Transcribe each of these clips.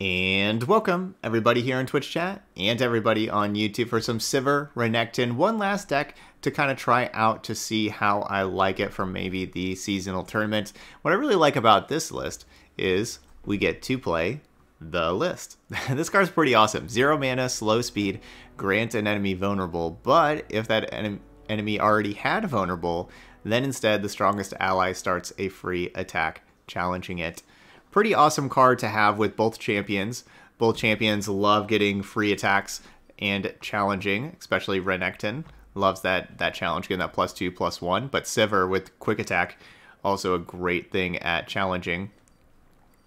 And welcome everybody here in Twitch chat and everybody on YouTube for some Sivir Renekton. One last deck to kind of try out to see how I like it for maybe the seasonal tournament. What I really like about this list is we get to play the list. this card's pretty awesome. Zero mana, slow speed, grant an enemy vulnerable, but if that en enemy already had vulnerable, then instead the strongest ally starts a free attack challenging it pretty awesome card to have with both champions. Both champions love getting free attacks and challenging, especially Renekton loves that that challenge, getting that plus two, plus one. But Sivir with quick attack, also a great thing at challenging.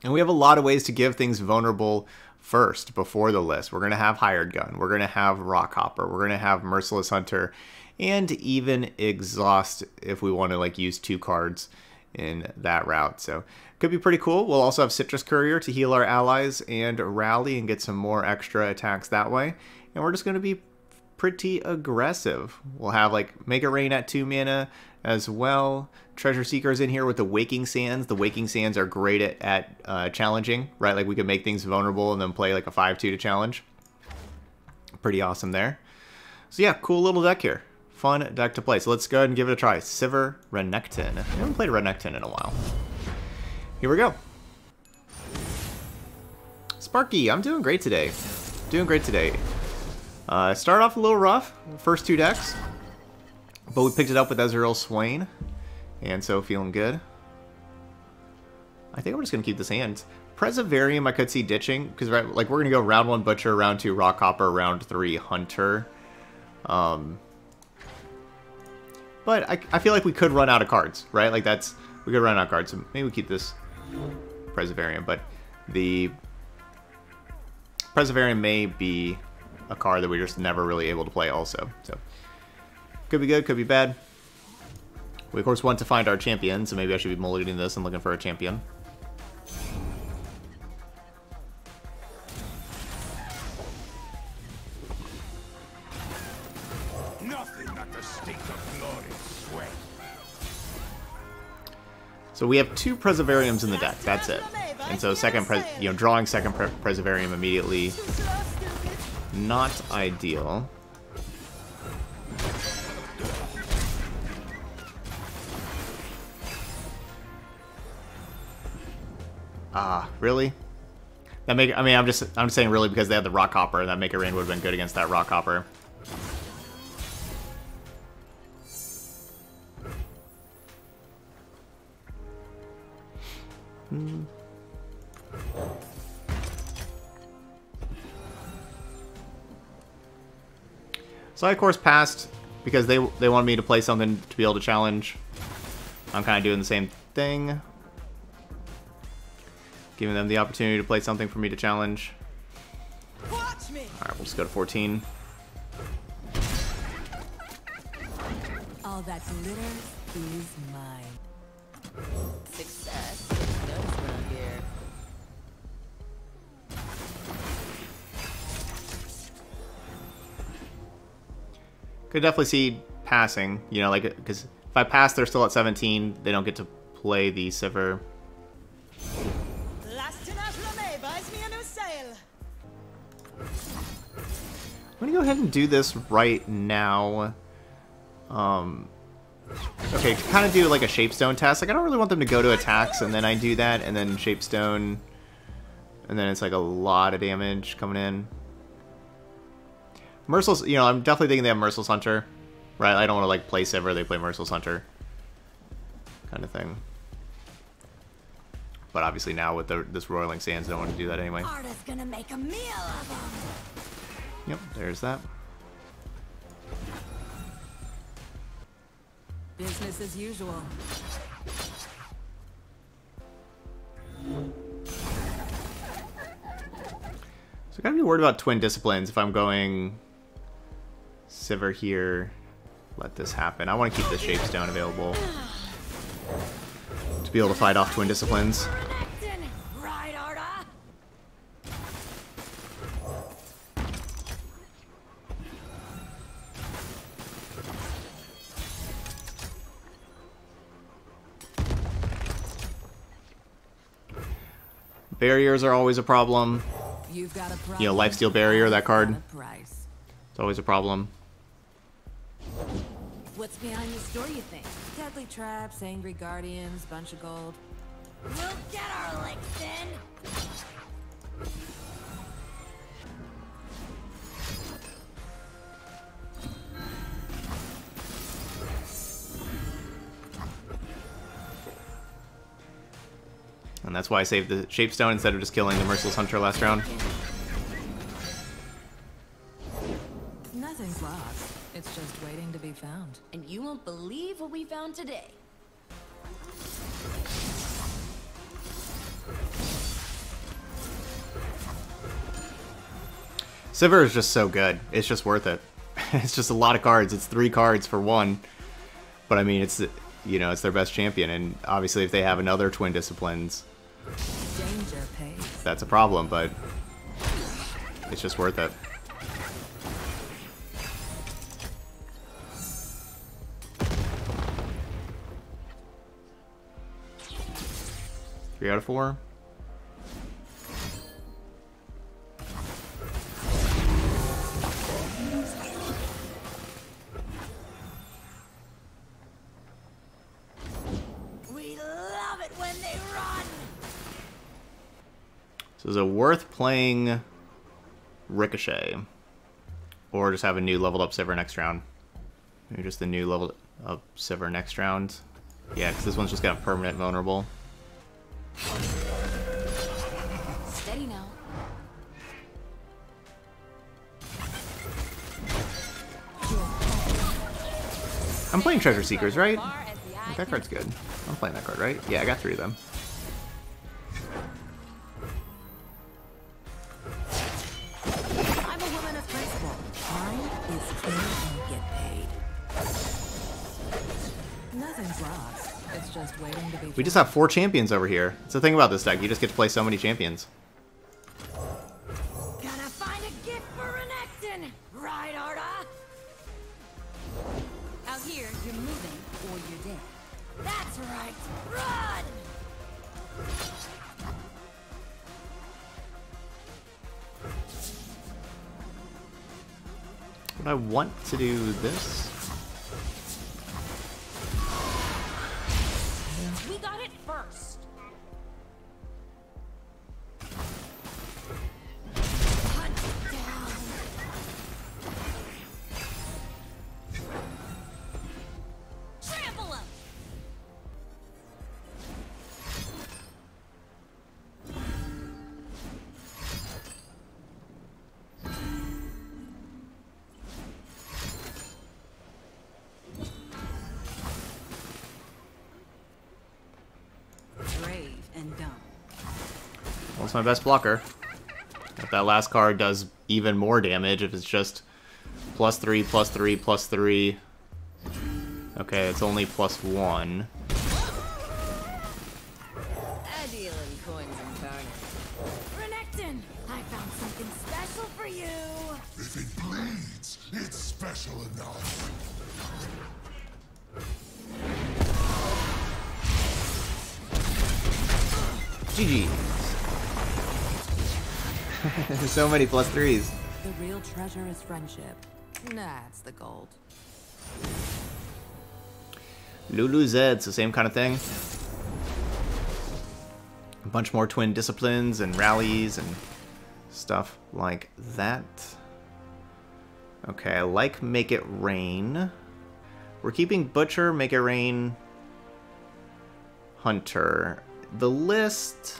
And we have a lot of ways to give things vulnerable first before the list. We're going to have Hired Gun. We're going to have Rockhopper. We're going to have Merciless Hunter and even Exhaust if we want to like use two cards in that route. So could be pretty cool. We'll also have Citrus Courier to heal our allies and rally and get some more extra attacks that way. And we're just going to be pretty aggressive. We'll have like Make It Rain at 2 mana as well. Treasure Seeker's in here with the Waking Sands. The Waking Sands are great at, at uh, challenging, right? Like we could make things vulnerable and then play like a 5-2 to challenge. Pretty awesome there. So yeah, cool little deck here. Fun deck to play. So let's go ahead and give it a try. Sivir Renekton. I haven't played Renekton in a while. Here we go. Sparky, I'm doing great today. Doing great today. Uh, started off a little rough, first two decks, but we picked it up with Ezreal Swain, and so feeling good. I think I'm just going to keep this hand. Preservarium I could see ditching, because like we're going to go round one Butcher, round two Rockhopper, round three Hunter. Um, but I, I feel like we could run out of cards, right? Like that's, we could run out of cards, so maybe we keep this Preservarium, but the Preservarium may be a card that we're just never really able to play also. So could be good, could be bad. We of course want to find our champion, so maybe I should be mulliganing this and looking for a champion. So we have two Preservariums in the deck. That's it. And so second, you know, drawing second Pre Preservarium immediately, not ideal. Ah, really? That make I mean I'm just I'm just saying really because they had the Rockhopper, that Make It Rain would have been good against that Rockhopper. So I, of course, passed because they they wanted me to play something to be able to challenge. I'm kind of doing the same thing. Giving them the opportunity to play something for me to challenge. Alright, we'll just go to 14. All that glitter is mine. Success. Could definitely see passing, you know, like, because if I pass, they're still at 17. They don't get to play the Sivir. I'm gonna go ahead and do this right now. Um, okay, to kind of do like a Shapestone test. Like, I don't really want them to go to attacks, and then I do that, and then Shapestone, and then it's like a lot of damage coming in. Merciless, you know, I'm definitely thinking they have Merciless Hunter, right? I don't want to like play Sivir, they play Merciless Hunter, kind of thing. But obviously now with the, this Roiling Sands, they don't want to do that anyway. gonna make a meal of them. Yep, there's that. Business as usual. So I gotta be worried about Twin Disciplines if I'm going Sivir here. Let this happen. I want to keep the Shapestone available. To be able to fight off Twin Disciplines. Barriers are always a problem. You've got a you know, problem, lifesteal barrier, that card. got a price. It's always a problem. What's behind the store, you think? Deadly traps, angry guardians, bunch of gold. We'll get our licks in! And that's why I saved the Shapestone instead of just killing the Merciless Hunter last round. Just waiting to be found. And you won't believe what we found today. Sivir is just so good. It's just worth it. it's just a lot of cards. It's three cards for one. But I mean, it's you know, it's their best champion, and obviously, if they have another Twin Disciplines, that's a problem. But it's just worth it. Three out of four. We love it when they run! So is it worth playing Ricochet? Or just have a new leveled up Sivir next round? Maybe just the new leveled up Sivir next round? Yeah, because this one's just got a permanent vulnerable. Steady now. I'm playing Treasure Seekers, right? Far as the eye That card's good. I'm playing that card, right? Yeah, I got three of them. We just have four champions over here. It's the thing about this deck. You just get to play so many champions. Gonna find a gift for Renekton! Right, Arda? Out here, you're moving or you're dead. That's right! Run! Would I want to do this? Well, it's my best blocker. If that last card does even more damage, if it's just plus three, plus three, plus three. Okay, it's only plus one. I deal in coins and carnage. Renekton, I found something special for you! If it bleeds, it's special enough. GG. so many plus threes. The real treasure is friendship. That's the gold. Lulu Zed, it's the same kind of thing. A bunch more twin disciplines and rallies and stuff like that. Okay, I like Make It Rain. We're keeping Butcher, Make It Rain, Hunter. The list...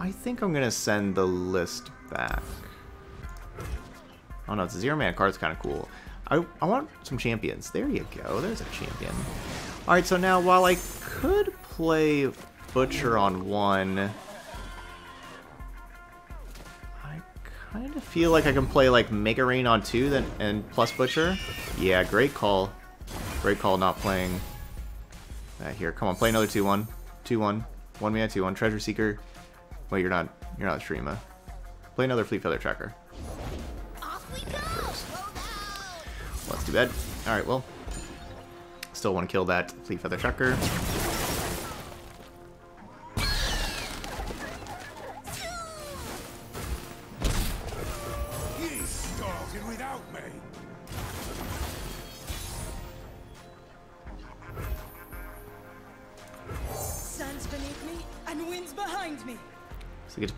I think I'm going to send the list back. Oh no, it's a zero man card's kind of cool. I, I want some champions. There you go. There's a champion. Alright, so now while I could play Butcher on one, I kind of feel like I can play like Make It Rain on two then and plus Butcher. Yeah, great call. Great call not playing that here. Come on, play another 2-1. 2-1. 1 mana 2-1. Treasure Seeker. Wait, you're not you're not Streama. Play another Fleet Feather Tracker. Off we go! Well, that's too bad. Alright, well. Still want to kill that Fleet Feather Tracker.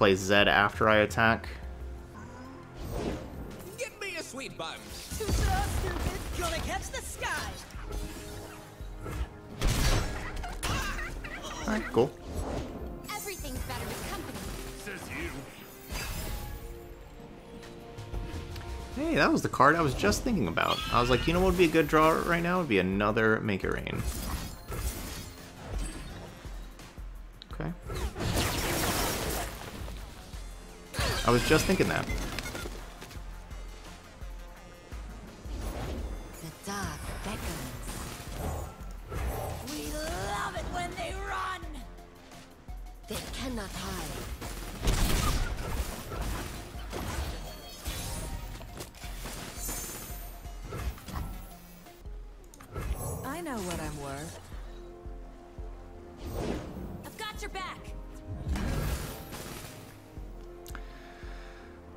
Play Zed after I attack. Give me a sweet bump. Too slow, stupid. Gonna catch the sky. Alright, cool. Everything's better with company. Hey, that was the card I was just thinking about. I was like, you know what would be a good draw right now? Would be another Make It Rain. Was just thinking that. The dark beckons. We love it when they run! They cannot hide.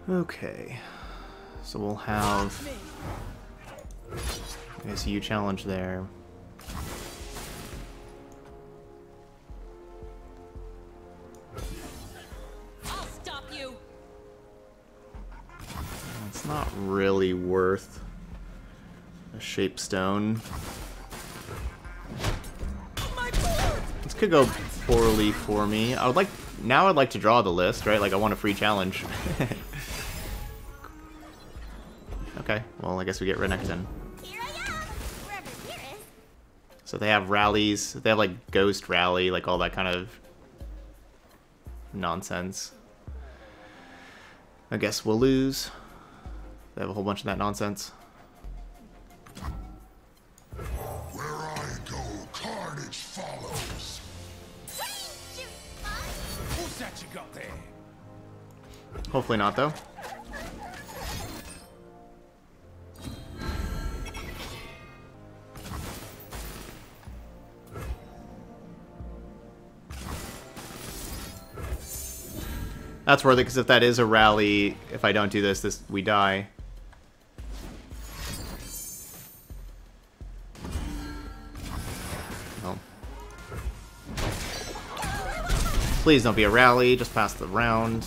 Okay. So we'll have... I see you challenge there. I'll stop you. It's not really worth a shape stone. This could go poorly for me. I would like now I'd like to draw the list, right? Like I want a free challenge. okay, well I guess we get Renekton. Here I am. Wherever here is. So they have rallies. They have like Ghost Rally, like all that kind of nonsense. I guess we'll lose. They have a whole bunch of that nonsense. Where I go, carnage follows. What's that you got there? Hopefully not, though. That's worth it, because if that is a rally, if I don't do this, this we die. No. Please don't be a rally, just pass the round.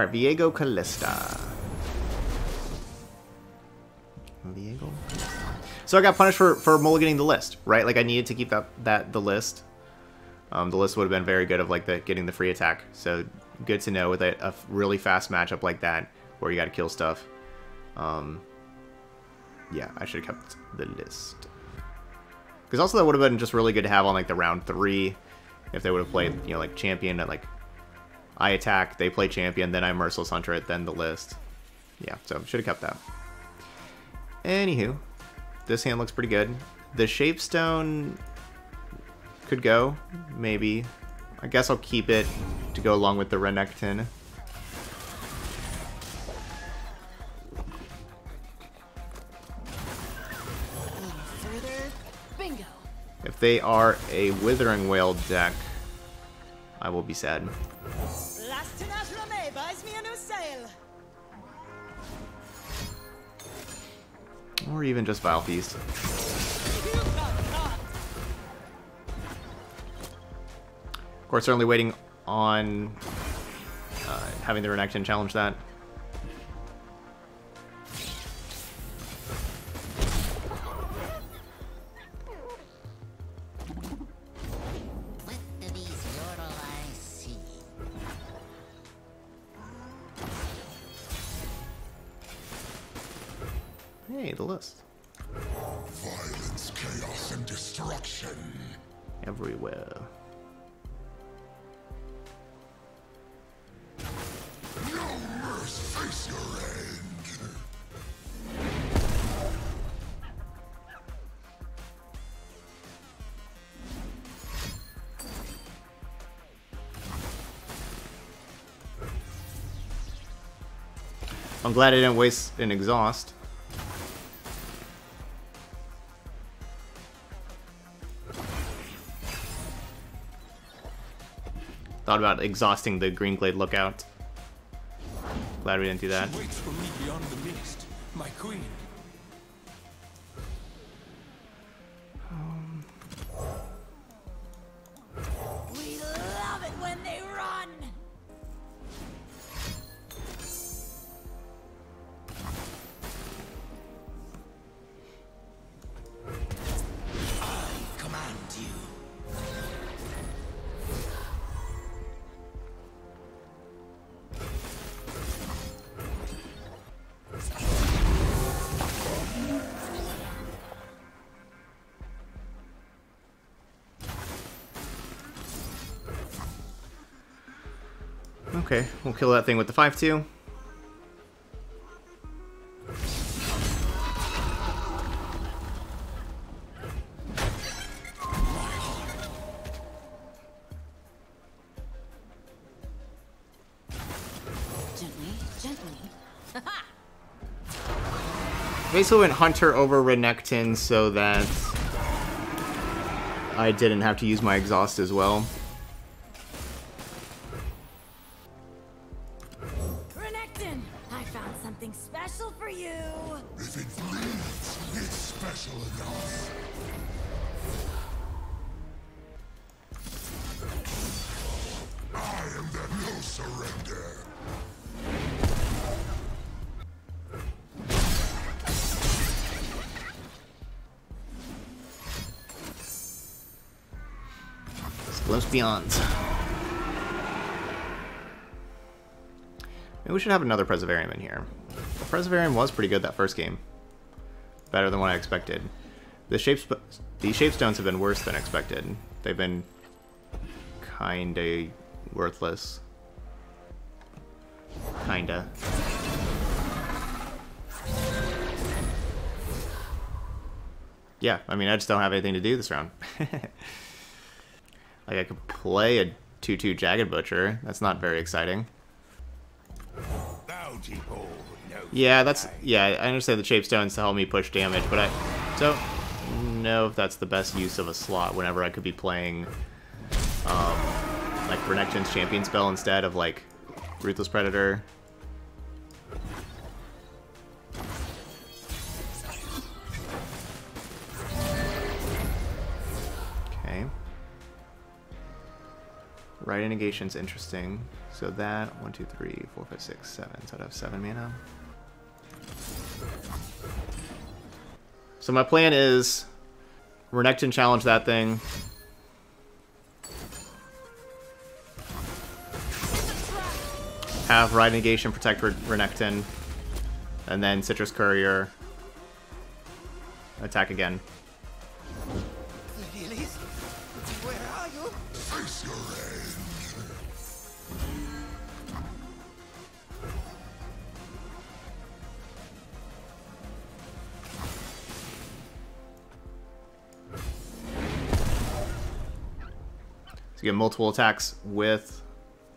Alright, Viego Kalista. Viego? So I got punished for, for mulliganing the list, right? Like I needed to keep that, that the list. Um, the list would have been very good of like the getting the free attack. So good to know with a, a really fast matchup like that where you got to kill stuff. Um, yeah, I should have kept the list. Because also that would have been just really good to have on like the round three if they would have played, you know, like champion at like I attack, they play champion, then I merciless hunter it, then the list. Yeah, so should have kept that. Anywho, this hand looks pretty good. The Shapestone could go, maybe. I guess I'll keep it to go along with the Renekton. A little further. Bingo. If they are a Withering Whale deck, I will be sad. Or even just Vile Feast. Of course, certainly waiting on uh, having the Renekton challenge that. I'm glad I didn't waste an exhaust. Thought about exhausting the Green Glade Lookout. Glad we didn't do that. Waits for me beyond the mist, my queen. We Okay, we'll kill that thing with the 5-2. Gently, gently. Basically went Hunter over Renekton so that I didn't have to use my exhaust as well. Something special for you! If it bleeds, it's special enough. I am the no surrender. Close beyond. Maybe we should have another Preservarium in here. Preservarium was pretty good that first game. Better than what I expected. The shapes, these shape stones have been worse than expected. They've been kinda worthless. Kinda. Yeah, I mean, I just don't have anything to do this round. like, I could play a 2-2 Jagged Butcher. That's not very exciting. Bounty no. Yeah, that's... Yeah, I understand the Shape Stones to help me push damage, but I don't know if that's the best use of a slot whenever I could be playing, um, like, Renekton's Champion spell instead of, like, Ruthless Predator. Okay. Rite negation's interesting. So that, one, two, three, four, five, six, seven. So I'd have seven mana. So my plan is Renekton challenge that thing. Have Rite Negation protect Re Renekton. And then Citrus Courier attack again. So get multiple attacks with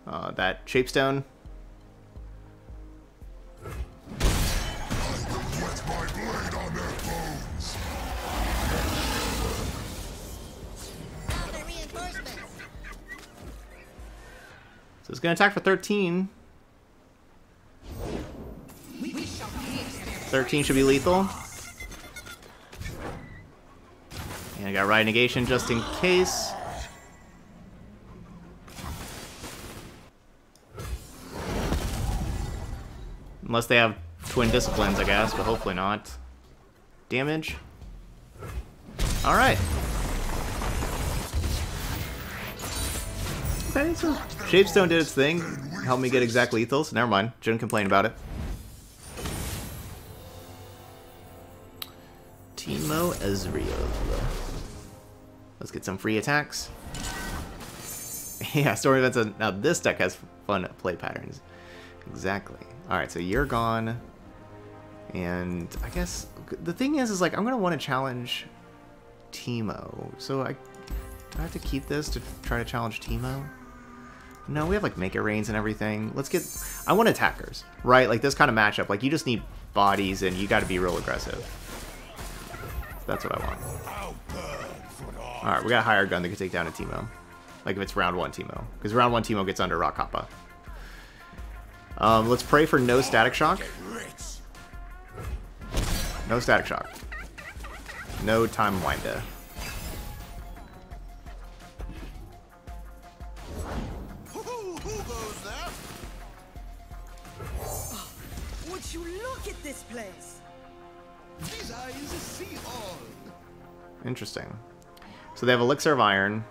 uh, that Shapestone. So it's going to attack for 13. 13 should be lethal. And I got Rite Negation just in case. Unless they have Twin Disciplines, I guess, but hopefully not. Damage. Alright. Okay, so Shapestone did its thing. Helped me get exact lethals. Never mind. Shouldn't complain about it. Teemo Ezreal. Let's get some free attacks. yeah, story events. Now this deck has fun play patterns. Exactly. All right, so you're gone, and I guess the thing is, is like I'm gonna want to challenge Teemo. So I I have to keep this to try to challenge Teemo. No, we have like Make It Rains and everything. Let's get. I want attackers, right? Like this kind of matchup. Like you just need bodies, and you got to be real aggressive. That's what I want. I'll burn for all. All right, we got a hired gun that can take down a Teemo. Like if it's round one Teemo, because round one Teemo gets under Rock. Um, let's pray for no static shock. No static shock. No time winder. Who, who goes there? Would you look at this place? These eyes see all. Interesting. So they have Elixir of Iron.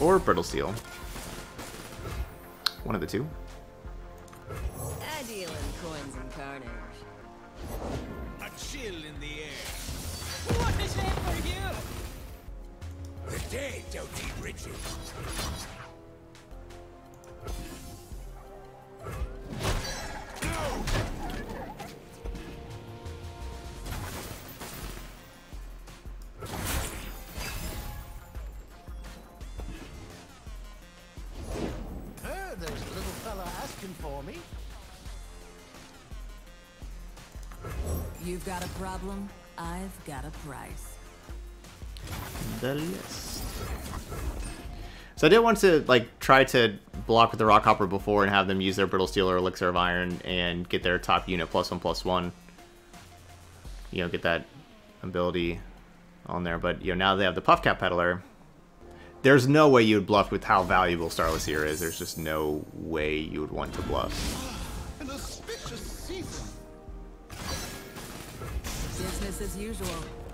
Or Brittle Steel. One of the two. I deal in coins and carnage. A chill in the air. What is it for you? The dead don't eat riches. Got a problem, I've got a price. The list. So I did want to like try to block with the Rock Hopper before and have them use their Brittle Steel or Elixir of Iron and get their top unit plus one plus one. You know, get that ability on there. But you know, now they have the Puff Cap Peddler. There's no way you would bluff with how valuable Starless Seer is. There's just no way you would want to bluff. As usual.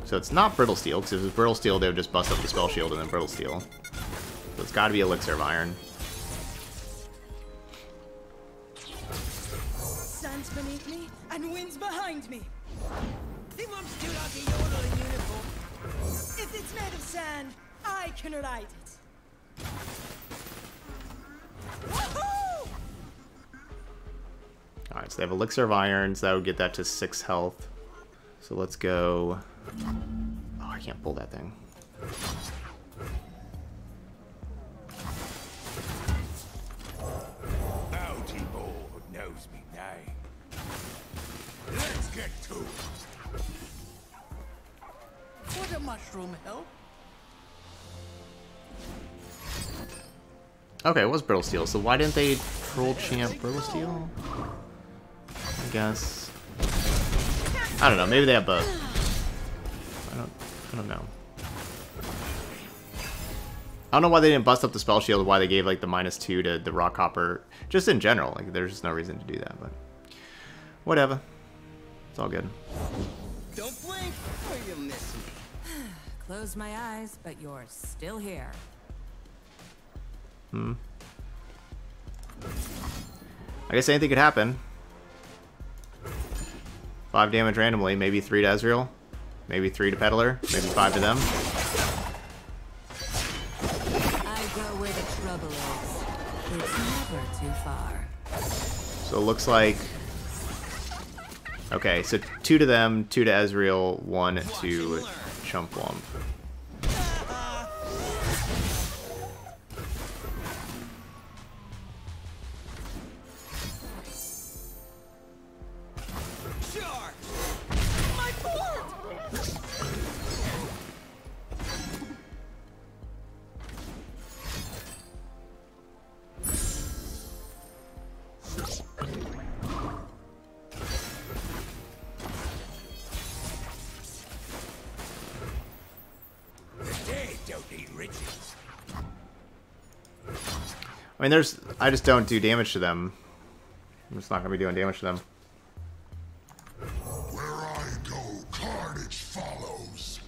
So it's not Brittle Steel, because if it was Brittle Steel, they would just bust up the Spell Shield and then Brittle Steel. So it's got to be Elixir of Iron. Stands beneath me and winds behind me. The mum's too like a yodel in uniform. If it's made of sand, I can ride it. Alright, so they have Elixir of Iron, so that would get that to 6 health. So let's go... Oh, I can't pull that thing. Bounty Board knows me name. Let's get to it. Would a mushroom help? Okay, it was Brittle Steel, so why didn't they Troll Chant Brittle Steel? I guess... I don't know, maybe they have both. I don't, I don't know. I don't know why they didn't bust up the spell shield, why they gave like the minus two to the rock hopper. Just in general, like there's just no reason to do that, but whatever. It's all good. Don't blink or you'll miss me. Close my eyes, but you're still here. Hmm. I guess anything could happen. Five damage randomly, maybe three to Ezreal, maybe three to Peddler, maybe five to them. I go where the trouble is. It's never too far. So it looks like. Okay, so two to them, two to Ezreal, one to Chump Wump. Don't eat riches. I mean, there's. I just don't do damage to them. I'm just not gonna be doing damage to them. Where I go, carnage follows.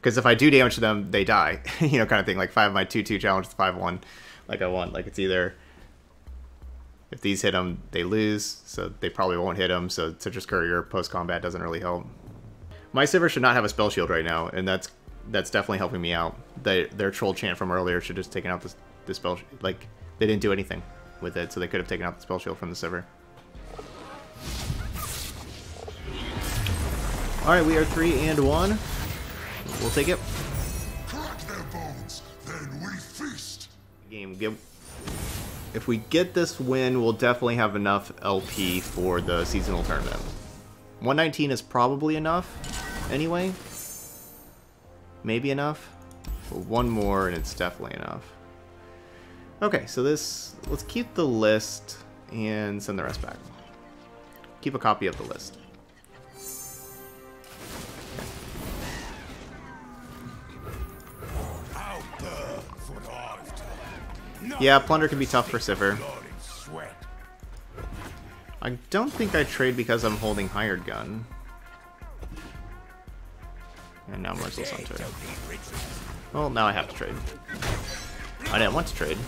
Because if I do damage to them, they die. you know, kind of thing. Like five of my two two challenge to five one, like I want. Like it's either if these hit them, they lose, so they probably won't hit them. So Citrus Courier post combat doesn't really help. My Sivir should not have a spell shield right now, and that's that's definitely helping me out. They, their troll chant from earlier should just taken out the, the spell. Like they didn't do anything with it, so they could have taken out the spell shield from the Sivir. All right, we are three and one. We'll take it. Crack their bones, then we feast. game. If we get this win, we'll definitely have enough LP for the seasonal tournament. 119 is probably enough, anyway. Maybe enough. But one more and it's definitely enough. Okay, so this, let's keep the list and send the rest back. Keep a copy of the list. I'll burn for what I've done. Yeah, plunder can be tough for Sivir. I don't think I trade because I'm holding hired gun. And now Merciless Hunter. Well, now I have to trade. I didn't want to trade.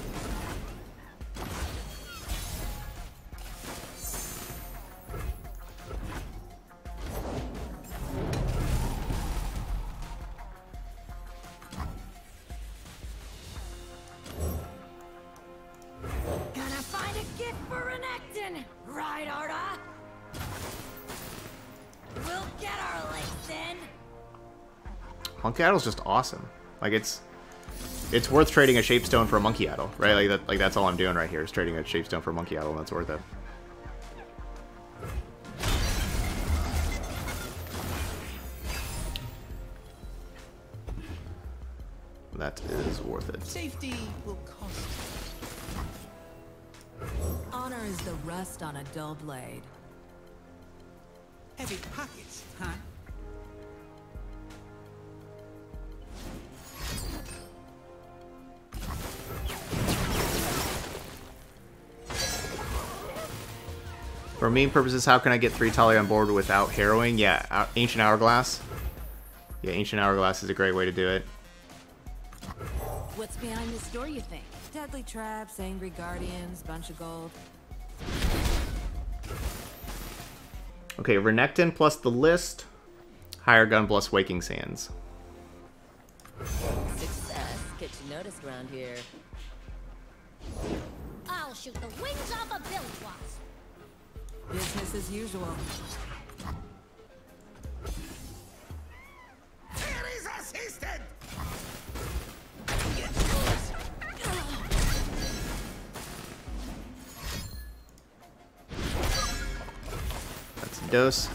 Monkey Idol's just awesome. Like it's it's worth trading a Shapestone for a Monkey Idol, right? Like that like that's all I'm doing right here is trading a Shapestone for a Monkey Idol and that's worth it. That is worth it. Safety will cost. Honor is the rust on a dull blade. Heavy pockets, huh? For meme purposes, how can I get three Taliyah on board without harrowing? Yeah, uh, Ancient Hourglass. Yeah, Ancient Hourglass is a great way to do it. What's behind this door, you think? Deadly traps, angry guardians, bunch of gold. Okay, Renekton plus the list. Hired gun plus Waking Sands. Success gets you noticed around here. I'll shoot the wings off a billy wasp. Business as usual. Terry's assistant! That's a dose.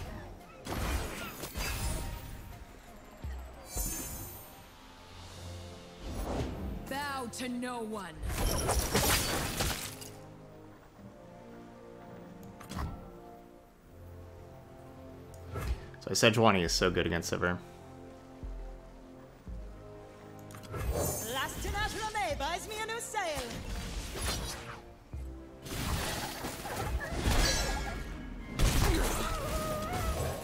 So Sejuani is so good against Sivir. Lastinat Rame buys me a new sail.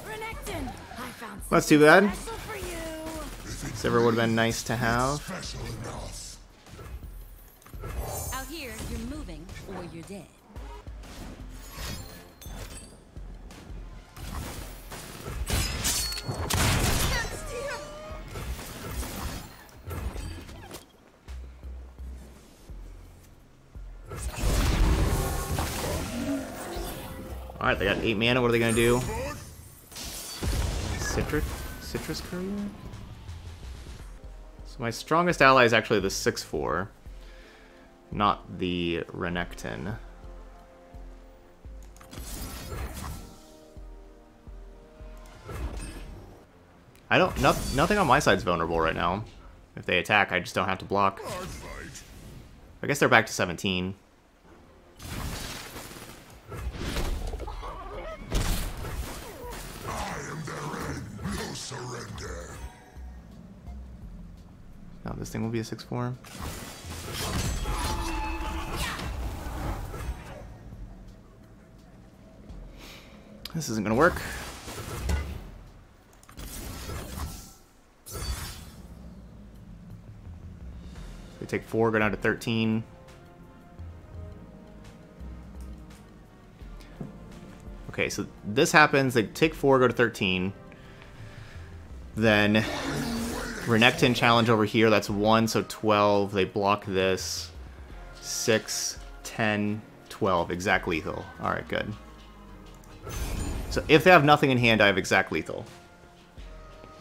Renekton, I found That's too bad. special for you. Sivir would have been nice to have. Out here, you're moving or you're dead. Alright, they got 8 mana. What are they going to do? Citric? Citrus Courier? So my strongest ally is actually the 6-4. Not the Renekton. I don't... No, nothing on my side's vulnerable right now. If they attack, I just don't have to block. I guess they're back to 17. Thing will be a 6-4. This isn't gonna work. They take 4, go down to 13. Okay, so this happens, they take 4, go to 13. Then Renekton challenge over here, that's 1, so 12. They block this. 6, 10, 12. Exact lethal. Alright, good. So if they have nothing in hand, I have exact lethal.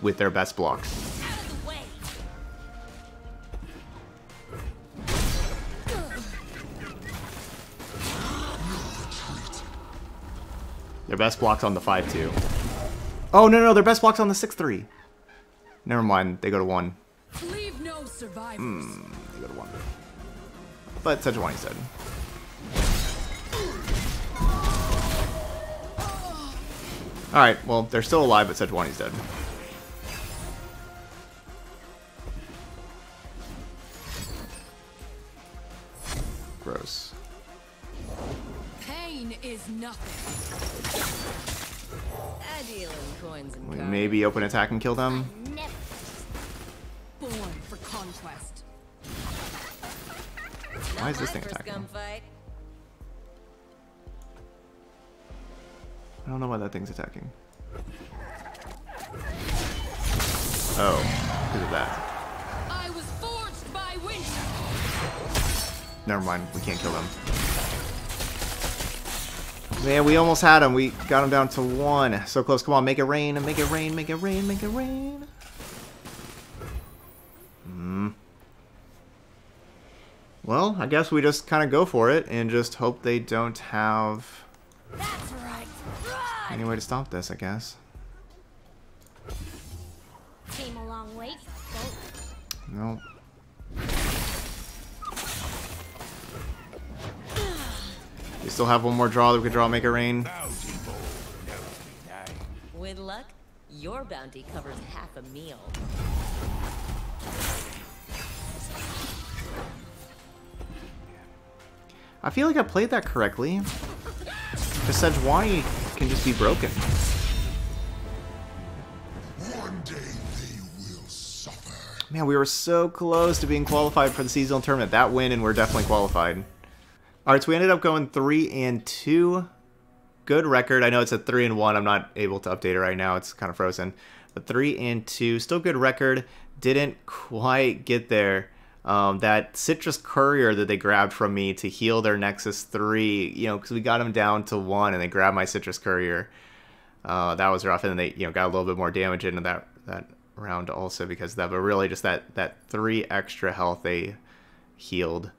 With their best blocks. Their best block's on the 5-2. Oh, no, no, their best block's on the 6-3. Never mind, they go to 1. Leave no survivors. Hmm, they go to one. But Sejuani's dead. Alright, well, they're still alive, but Sejuani's dead. Gross. Pain is nothing. I coins and We maybe open attack and kill them. Never. Born for conquest. Why is this thing attacking? I don't know why that thing's attacking. Oh, because of that. I was forged by winter. Never mind, we can't kill them. Man, we almost had him. We got him down to one. So close. Come on, make it rain, make it rain, make it rain, make it rain. Well, I guess we just kind of go for it and just hope they don't have That's right. any way to stop this, I guess. Came a long way. folks. No. We still have one more draw that we could draw, make it rain. Bounty Bowl knows me name. With luck, your bounty covers half a meal. I feel like I played that correctly. Because Sejuani can just be broken. One day they will suffer. Man, we were so close to being qualified for the seasonal tournament. That win, and we're definitely qualified. All right, so we ended up going three and two. Good record. I know it's a three and one. I'm not able to update it right now. It's kind of frozen. But three and two, still good record. Didn't quite get there. Um, that citrus courier that they grabbed from me to heal their Nexus three, you know, because we got them down to one, and they grabbed my citrus courier. Uh, that was rough, and then they you know got a little bit more damage into that that round also because of that. But really, just that that three extra health they healed.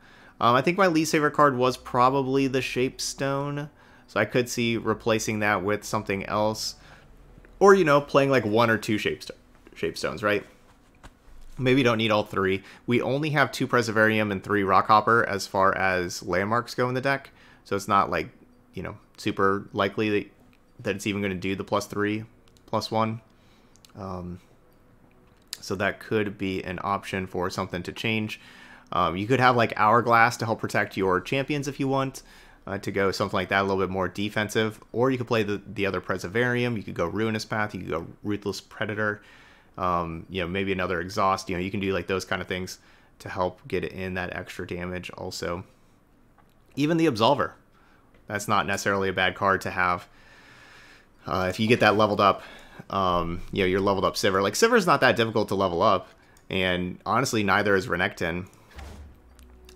Um, I think my least favorite card was probably the Shape Stone, so I could see replacing that with something else, or you know playing like one or two Shape Shape Stones, right? Maybe you don't need all three. We only have two Preservarium and three Rockhopper as far as landmarks go in the deck, so it's not like you know super likely that that it's even going to do the plus three, plus one. Um, so that could be an option for something to change. Um, you could have like Hourglass to help protect your champions if you want uh, to go something like that, a little bit more defensive. Or you could play the, the other Preservarium. You could go Ruinous Path. You could go Ruthless Predator. Um, you know, maybe another Exhaust. You know, you can do like those kind of things to help get in that extra damage also. Even the Absolver. That's not necessarily a bad card to have. Uh, if you get that leveled up, um, you know, you're leveled up Sivir. Like, Sivir's not that difficult to level up. And honestly, neither is Renekton.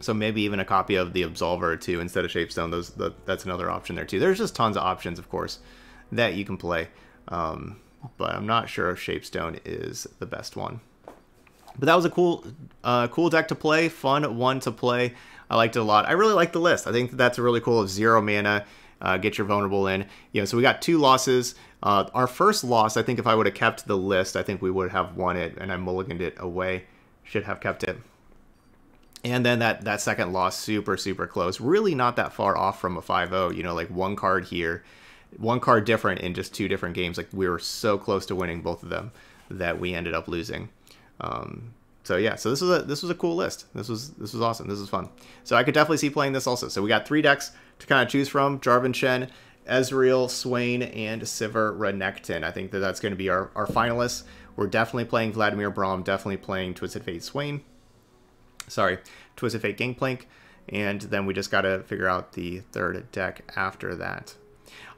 So maybe even a copy of the Absolver too instead of Shapestone. Those the, that's another option there too. There's just tons of options, of course, that you can play. Um, but I'm not sure if Shapestone is the best one. But that was a cool, uh, cool deck to play. Fun one to play. I liked it a lot. I really like the list. I think that that's really cool. Of zero mana, uh, get your vulnerable in. You know, so we got two losses. Uh, our first loss, I think, if I would have kept the list, I think we would have won it, and I mulliganed it away. Should have kept it. And then that that second loss, super super close. Really not that far off from a 5-0. You know, like one card here, one card different in just two different games. Like we were so close to winning both of them that we ended up losing. Um, so yeah, so this was a this was a cool list. This was this was awesome. This was fun. So I could definitely see playing this also. So we got three decks to kind of choose from: Jarvan Shen, Ezreal, Swain, and Sivir Renekton. I think that that's going to be our our finalists. We're definitely playing Vladimir Braum. Definitely playing Twisted Fate Swain. Sorry, Twisted Fate Gangplank. And then we just got to figure out the third deck after that.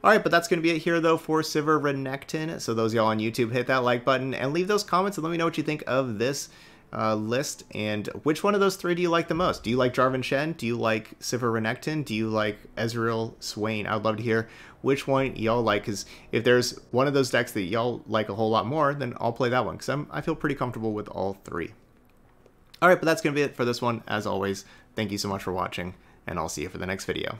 All right, but that's going to be it here, though, for Sivir Renekton. So those y'all on YouTube, hit that like button and leave those comments and let me know what you think of this uh, list and which one of those three do you like the most? Do you like Jarvan Shen? Do you like Sivir Renekton? Do you like Ezreal Swain? I would love to hear which one y'all like because if there's one of those decks that y'all like a whole lot more, then I'll play that one because I feel pretty comfortable with all three. All right, but that's going to be it for this one. As always, thank you so much for watching, and I'll see you for the next video.